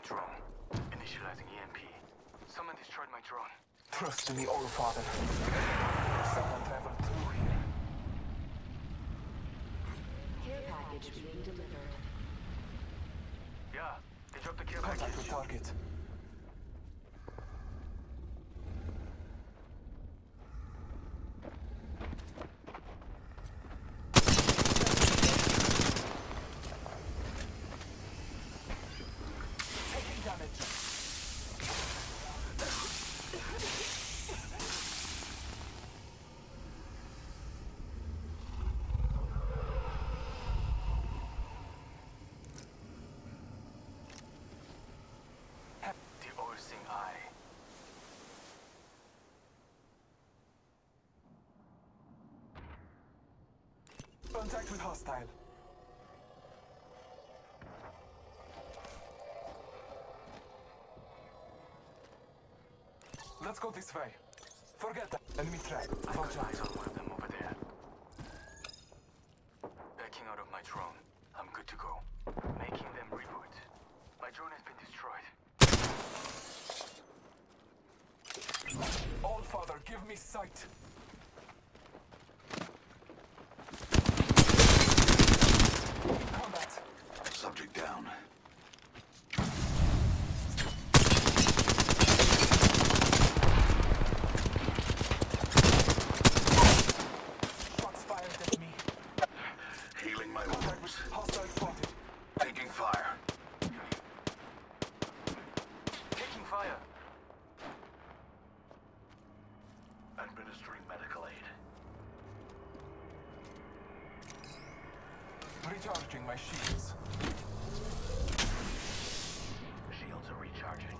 my drone. Initializing EMP. Someone destroyed my drone. Trust in me, All Father. Someone traveled through here. Care package being delivered. Yeah, they dropped the care Contact package. with target. Taking damage. The all-seeing eye. Contact with hostile. Let's go this way. Forget that. Enemy trap. I got eyes on one of them over there. Backing out of my drone. I'm good to go. Making them reboot. My drone has been destroyed. All Father, give me sight. Recharging my shields. Shields are recharging.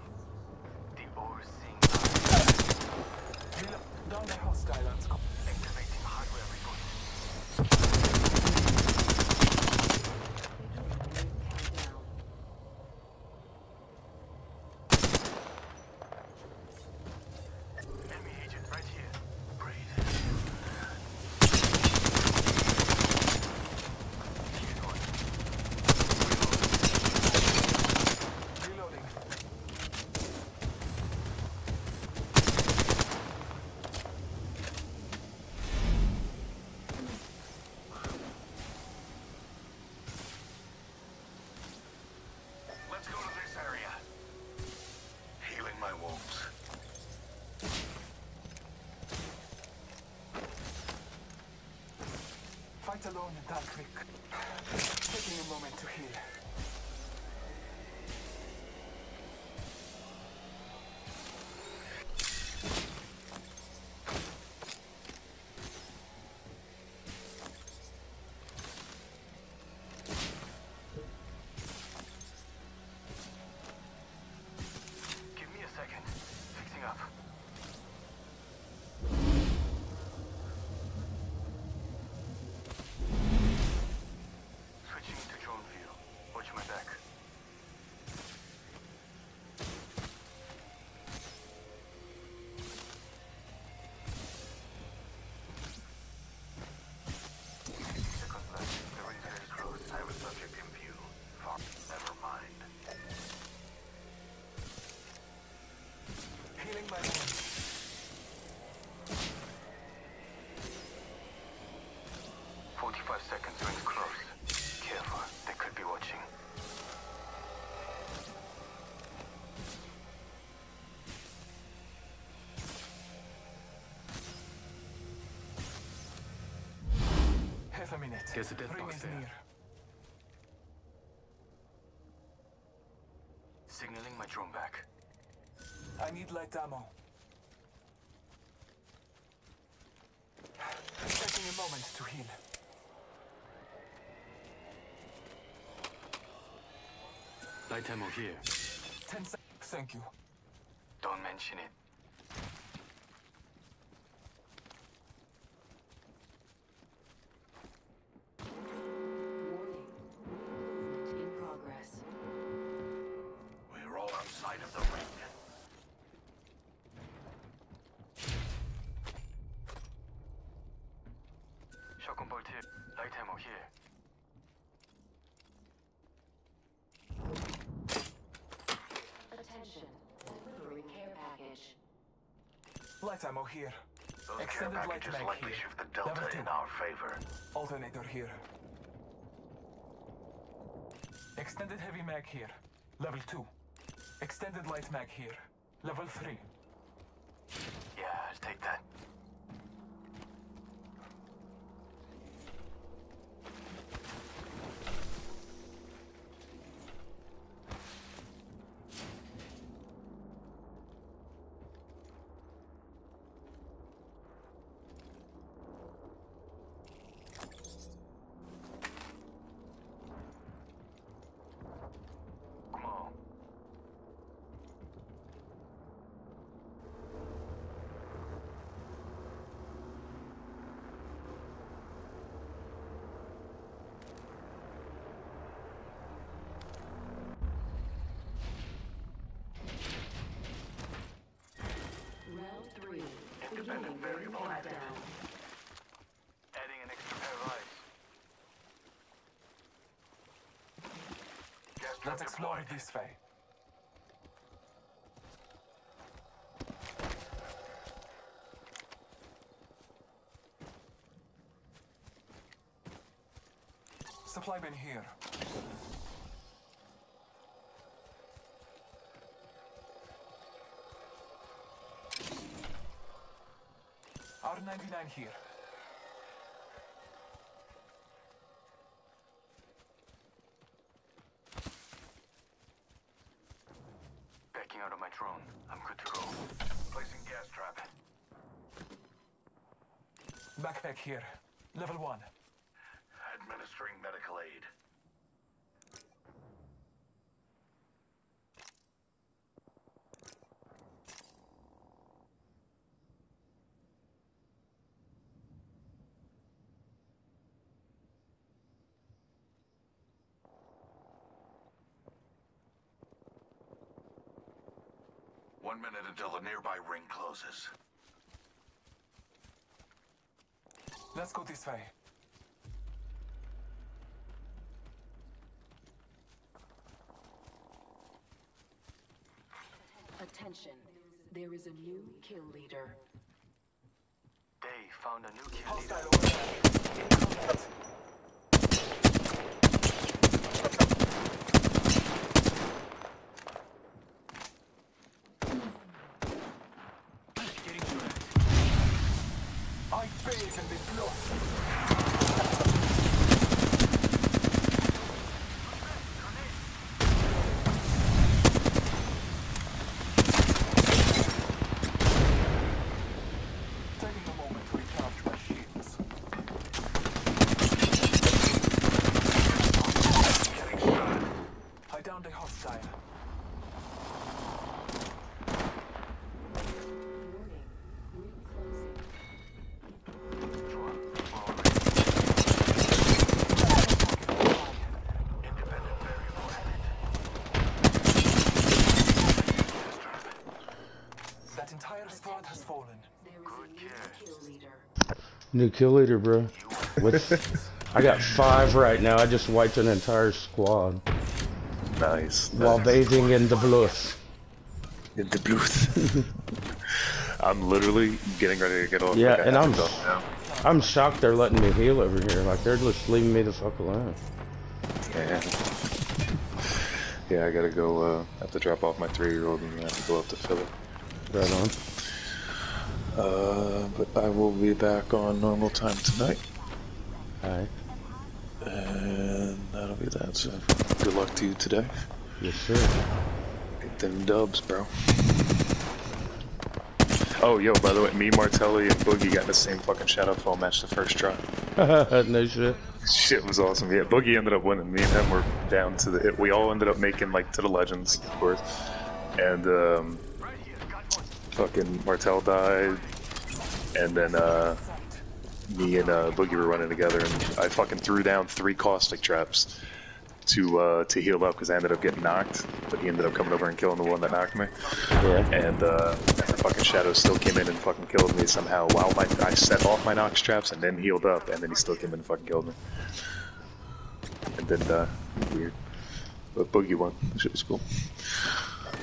The all-seeing Down the hostile and sc- Activating hardware reboot. Countdown. Enemy agent right here. Breathe. Here's one. Reloading. Let's go to this area. Healing my wounds. Fight alone and die quick. Taking A minute. There's a death Ring box there. near. Signaling my drone back. I need light ammo. Taking a moment to heal. Light ammo here. Ten seconds. Thank you. Don't mention it. Warning. Movement in progress. We're all outside of the ring. Shotgun bolt here. Light ammo here. Light ammo here. Those care Extended light mag likely here. shift the Level delta two. in our favor. Alternator here. Extended heavy mag here. Level 2. Extended light mag here. Level 3. Yeah, I'll take that. Come on. Round three. Independent Beginning ring variable active. countdown. Adding an extra pair of eyes. Gas trap Let's explore it this way. Supply bin here. R99 here. Backing out of my drone. I'm good to go. Placing gas trap. Backpack here. Level 1. One minute until the nearby ring closes. Let's go this way. Attention. There is a new kill leader. They found a new kill leader. Hostile over there. In combat. Getting shot. I bathe in the blood. Taking a moment to recharge my shields. Getting shot. I downed a hostile. Warning. Ring closing. Drone. Already. Independent variable added. Gas trap. That entire squad has fallen. There is Good a new care. kill leader. New kill leader, bro. What's, I got five right now. I just wiped an entire squad Nice. while nice. bathing in the blood. In the blues. I'm literally getting ready to get off. Yeah, like, and I'm now. I'm shocked they're letting me heal over here. Like they're just leaving me the fuck alone. Yeah. Yeah, I gotta go. Uh, have to drop off my three-year-old and I have to go up to Philly. Right on. Uh, but I will be back on normal time tonight, Alright. and that'll be that. So, good luck to you today. Yes, sir. Get them dubs, bro. Oh, yo, by the way, me, Martelli, and Boogie got in the same fucking shadow Shadowfall match the first try. no shit. Shit was awesome. Yeah, Boogie ended up winning. Me and him were down to the. We all ended up making like to the legends, of course. And um, Right here. Got one. fucking Martel died, and then uh, me and uh, Boogie were running together, and I fucking threw down three caustic traps to uh, to heal up because I ended up getting knocked, but he ended up coming over and killing the one that knocked me. Yeah. And uh, the fucking shadow still came in and fucking killed me somehow while my I set off my knock traps and then healed up, and then he still came in and fucking killed me. And then uh, weird, but Boogie won. Shit was cool.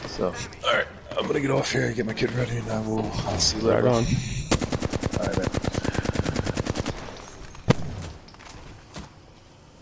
So, all right, I'm gonna get off here, and get my kid ready, and I will. I'll see you later. Right on. Alright, man.